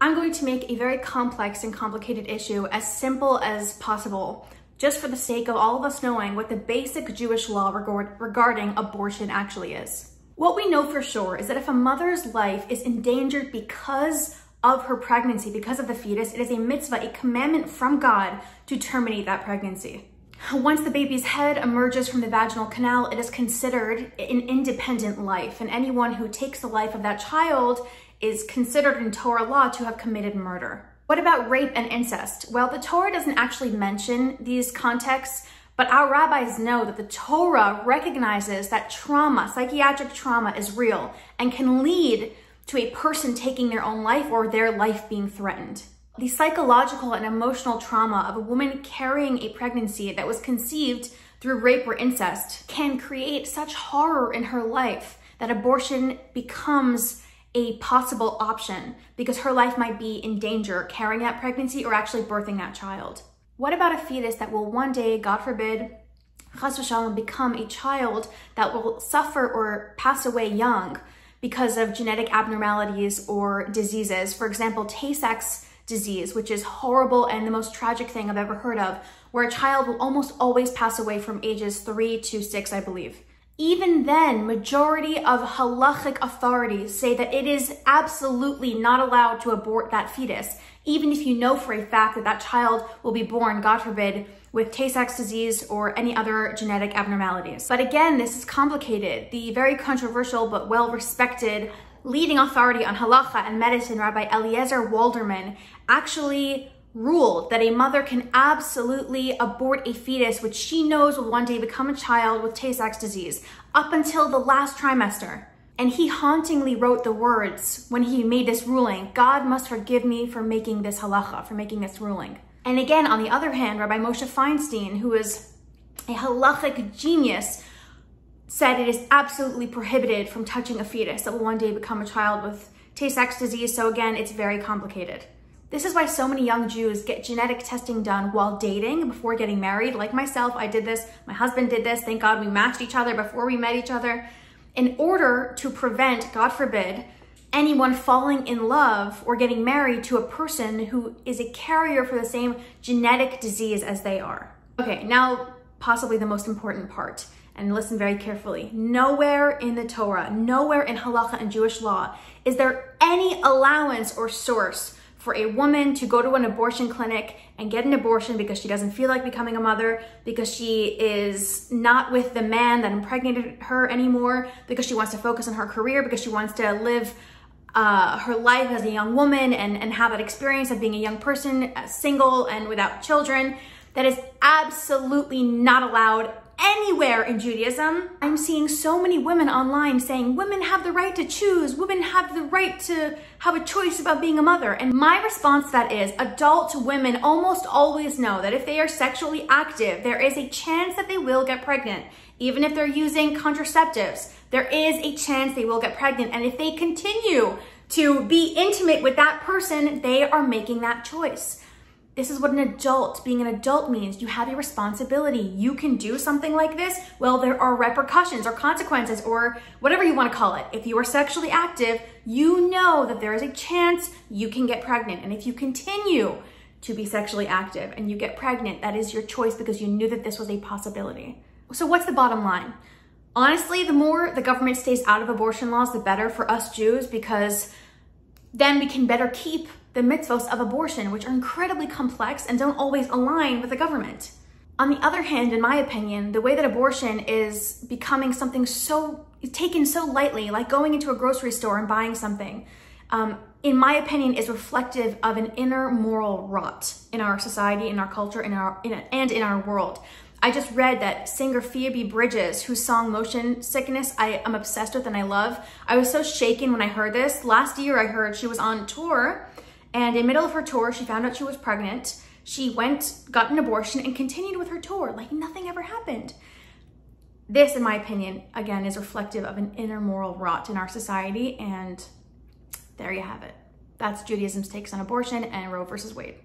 I'm going to make a very complex and complicated issue as simple as possible, just for the sake of all of us knowing what the basic Jewish law regard regarding abortion actually is. What we know for sure is that if a mother's life is endangered because of her pregnancy, because of the fetus, it is a mitzvah, a commandment from God to terminate that pregnancy. Once the baby's head emerges from the vaginal canal, it is considered an independent life, and anyone who takes the life of that child is considered in Torah law to have committed murder. What about rape and incest? Well, the Torah doesn't actually mention these contexts, but our rabbis know that the Torah recognizes that trauma, psychiatric trauma, is real and can lead to a person taking their own life or their life being threatened. The psychological and emotional trauma of a woman carrying a pregnancy that was conceived through rape or incest can create such horror in her life that abortion becomes a possible option because her life might be in danger carrying that pregnancy or actually birthing that child. What about a fetus that will one day, God forbid, chas v'shalom, become a child that will suffer or pass away young because of genetic abnormalities or diseases? For example, Tay-Sachs disease, which is horrible and the most tragic thing I've ever heard of, where a child will almost always pass away from ages three to six, I believe. Even then, majority of halachic authorities say that it is absolutely not allowed to abort that fetus, even if you know for a fact that that child will be born, God forbid, with Tay-Sachs disease or any other genetic abnormalities. But again, this is complicated. The very controversial but well-respected leading authority on halacha and medicine, Rabbi Eliezer Waldenberg, actually ruled that a mother can absolutely abort a fetus which she knows will one day become a child with Tay-Sachs disease up until the last trimester. And he hauntingly wrote the words when he made this ruling, God must forgive me for making this halacha, for making this ruling. And again, on the other hand, Rabbi Moshe Feinstein, who is a halachic genius, said it is absolutely prohibited from touching a fetus that will one day become a child with Tay-Sachs disease. So again, it's very complicated. This is why so many young Jews get genetic testing done while dating before getting married. Like myself, I did this, my husband did this. Thank God we matched each other before we met each other in order to prevent, God forbid, anyone falling in love or getting married to a person who is a carrier for the same genetic disease as they are. Okay, now possibly the most important part, and listen very carefully. Nowhere in the Torah, nowhere in halacha and Jewish law is there any allowance or source for a woman to go to an abortion clinic and get an abortion because she doesn't feel like becoming a mother, because she is not with the man that impregnated her anymore, because she wants to focus on her career, because she wants to live uh, her life as a young woman and, and have that experience of being a young person, uh, single and without children. That is absolutely not allowed anywhere in Judaism. I'm seeing so many women online saying women have the right to choose, women have the right to have a choice about being a mother. And my response to that is adult women almost always know that if they are sexually active, there is a chance that they will get pregnant. Even if they're using contraceptives, there is a chance they will get pregnant. And if they continue to be intimate with that person, they are making that choice. This is what an adult, being an adult means. You have a responsibility. You can do something like this. Well, there are repercussions or consequences or whatever you want to call it. If you are sexually active, you know that there is a chance you can get pregnant. And if you continue to be sexually active and you get pregnant, that is your choice because you knew that this was a possibility. So what's the bottom line? Honestly, the more the government stays out of abortion laws, the better for us Jews because then we can better keep the mitzvos of abortion, which are incredibly complex and don't always align with the government. On the other hand, in my opinion, the way that abortion is becoming something so taken so lightly, like going into a grocery store and buying something, um, in my opinion, is reflective of an inner moral rot in our society, in our culture, in our in, and in our world. I just read that singer Phoebe Bridgers, whose song Motion Sickness I am obsessed with and I love, I was so shaken when I heard this. Last year I heard she was on tour and in the middle of her tour, she found out she was pregnant. She went, got an abortion and continued with her tour like nothing ever happened. This, in my opinion, again, is reflective of an inner moral rot in our society. And there you have it. That's Judaism's takes on abortion and Roe versus Wade.